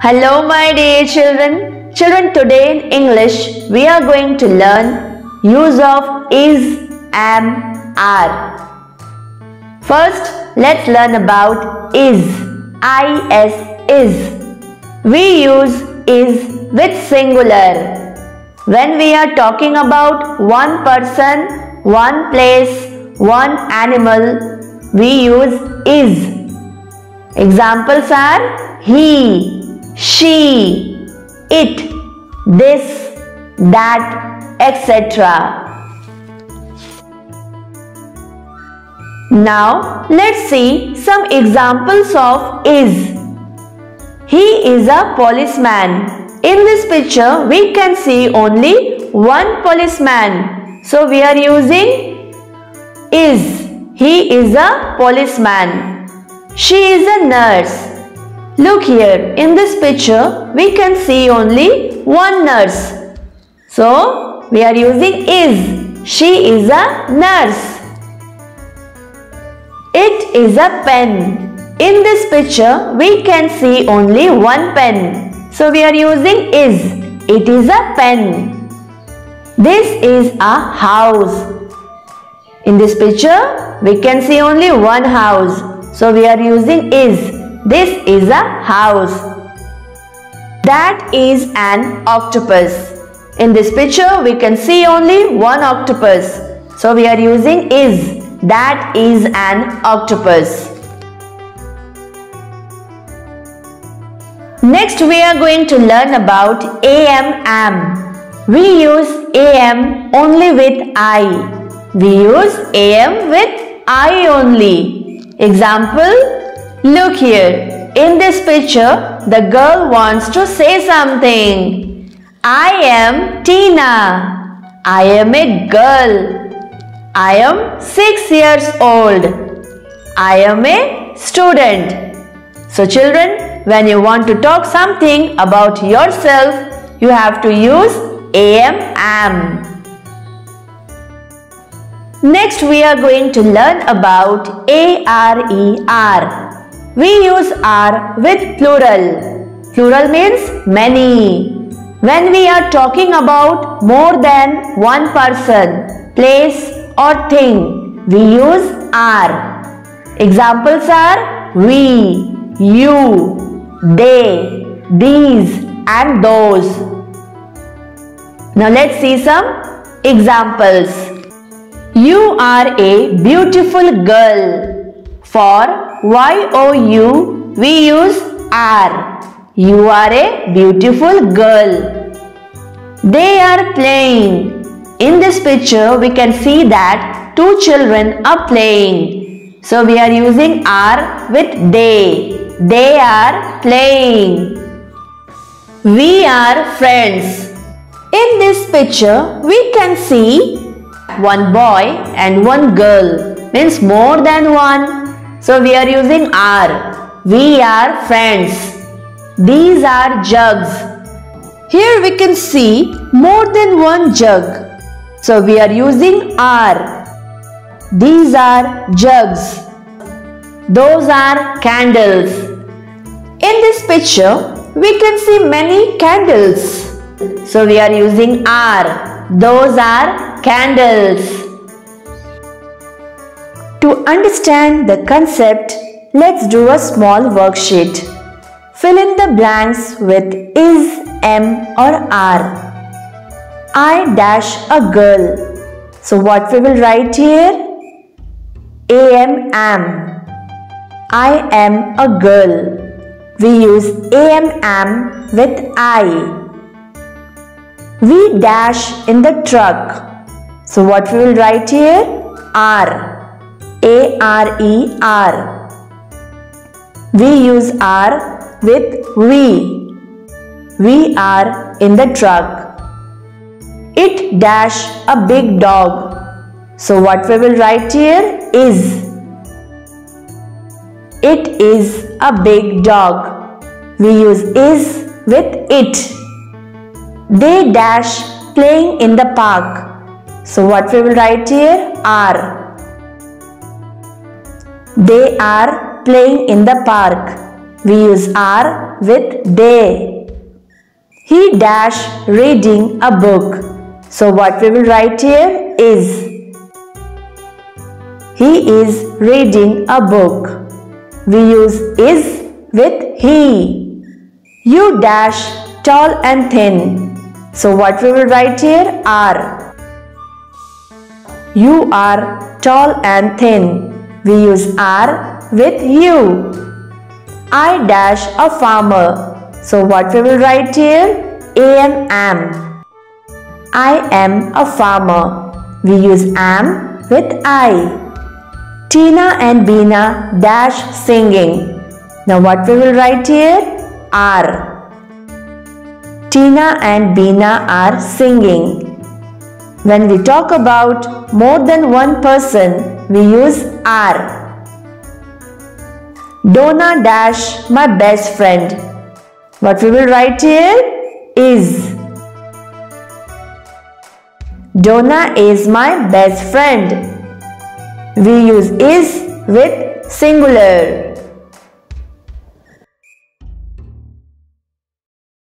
Hello, my dear children. Children, today in English, we are going to learn use of is, am, are. First, let's learn about is. I-S is. We use is with singular. When we are talking about one person, one place, one animal, we use is. Examples are he, she, it, this, that, etc. Now let's see some examples of is. He is a policeman. In this picture we can see only one policeman. So we are using is. He is a policeman. She is a nurse. Look here, in this picture, we can see only one nurse. So, we are using is. She is a nurse. It is a pen. In this picture, we can see only one pen. So, we are using is. It is a pen. This is a house. In this picture, we can see only one house. So, we are using is. This is a house. That is an octopus. In this picture, we can see only one octopus. So, we are using is. That is an octopus. Next, we are going to learn about am am. We use am only with I. We use am with I only. Example, look here. In this picture, the girl wants to say something. I am Tina. I am a girl. I am 6 years old. I am a student. So children, when you want to talk something about yourself, you have to use am am. Next we are going to learn about A-R-E-R. We use are with plural. Plural means many. When we are talking about more than one person, place or thing, we use are. Examples are we, you, they, these and those. Now let's see some examples. You are a beautiful girl. For Y-O-U we use are. You are a beautiful girl. They are playing. In this picture we can see that two children are playing. So we are using are with they. They are playing. We are friends. In this picture we can see one boy and one girl means more than one. So we are using are. We are friends. These are jugs. Here we can see more than one jug. So we are using are. These are jugs. Those are candles. In this picture, we can see many candles. So we are using are. Those are candles. To understand the concept, let's do a small worksheet. Fill in the blanks with is, am or are. I dash a girl. So what we will write here? am am. I am a girl. We use am am with I. We dash in the truck. So what we will write here? R. A R E R. We use R with we. We are in the truck. It dash a big dog. So what we will write here is. It is a big dog. We use is with it. They dash playing in the park. So what we will write here? Are. They are playing in the park. We use are with they. He dash reading a book. So what we will write here is He is reading a book. We use is with he. You dash tall and thin. So what we will write here are. You are tall and thin. We use are with you. I dash a farmer. So what we will write here? am am. I am a farmer. We use am with I. Tina and Beena dash singing. Now what we will write here? Are. Tina and Beena are singing. When we talk about more than one person, we use are. Donna dash my best friend. What we will write here is. Donna is my best friend. We use is with singular.